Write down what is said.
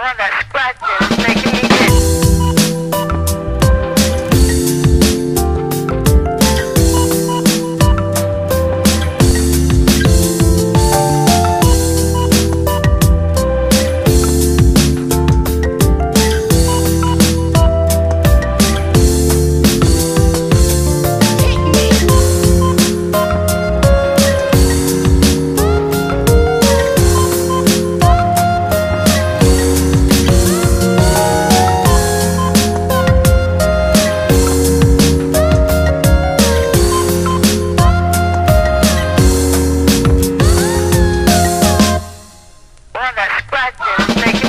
Boy, that scratching is making me Blackness.